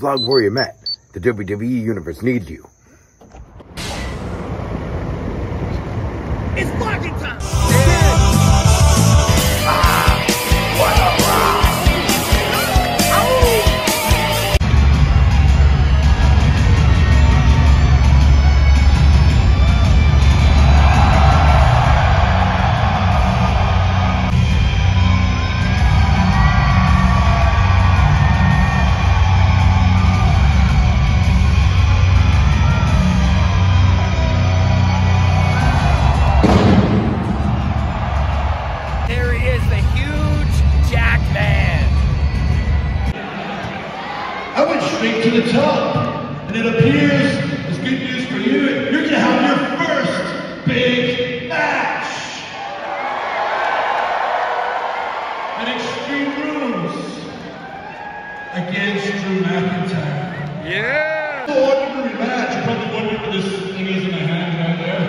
Vlog Warrior Matt. The WWE Universe needs you. I went straight to the top, and it appears as good news for you. You're gonna have your first big match at Extreme Rules against Drew McIntyre. Yeah! The ordinary match. You're probably wondering what this thing is in my hand right there.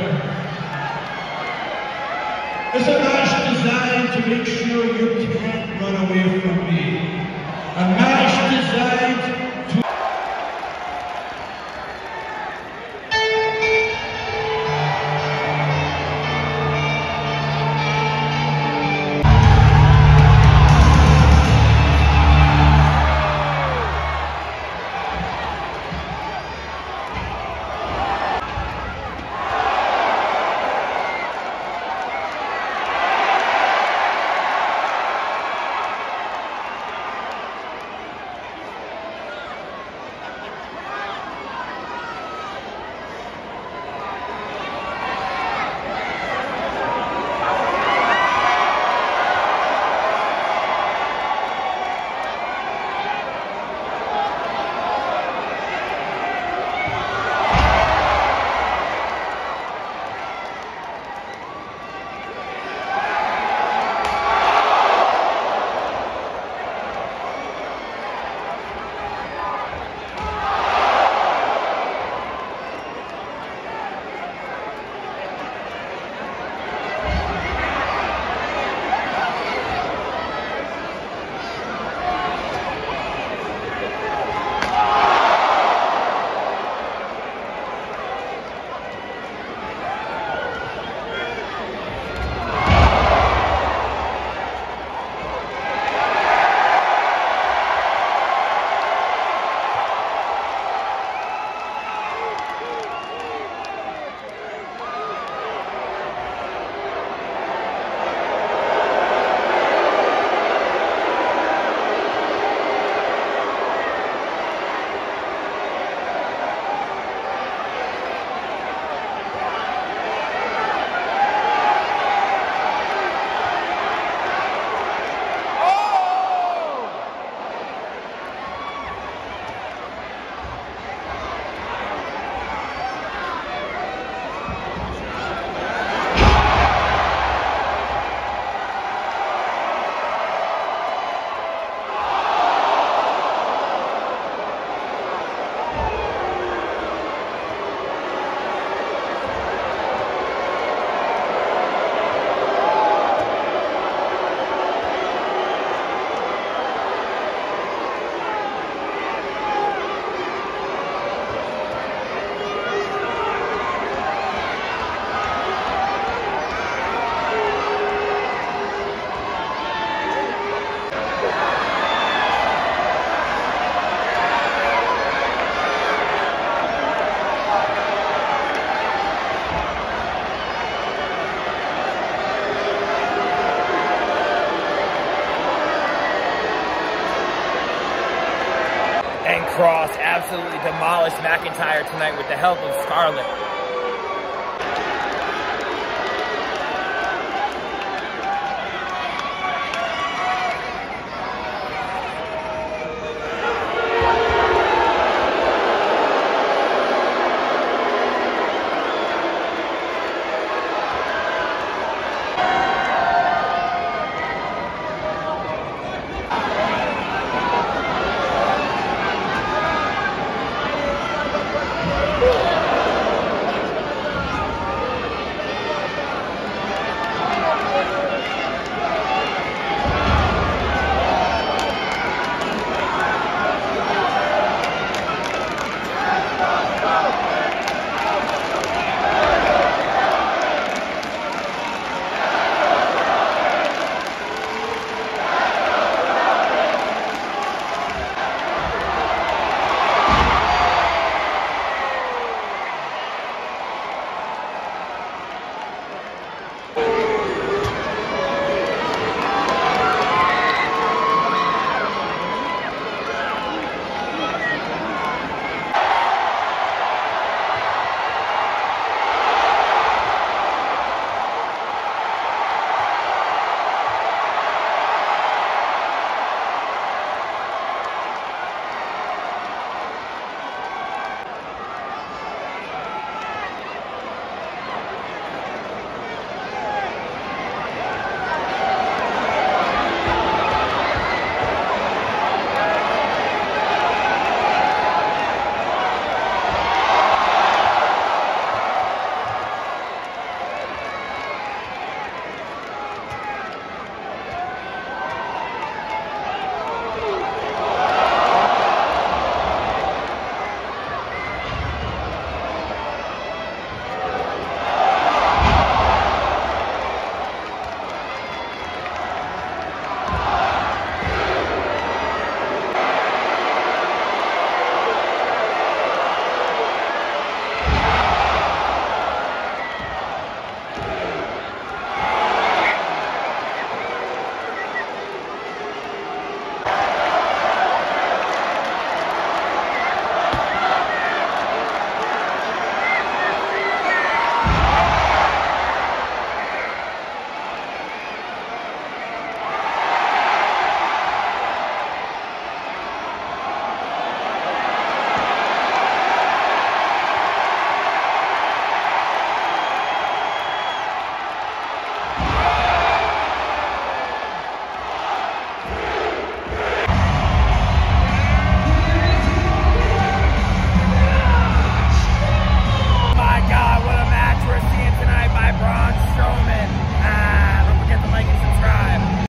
It's a match Kross absolutely demolished McIntyre tonight with the help of Scarlett.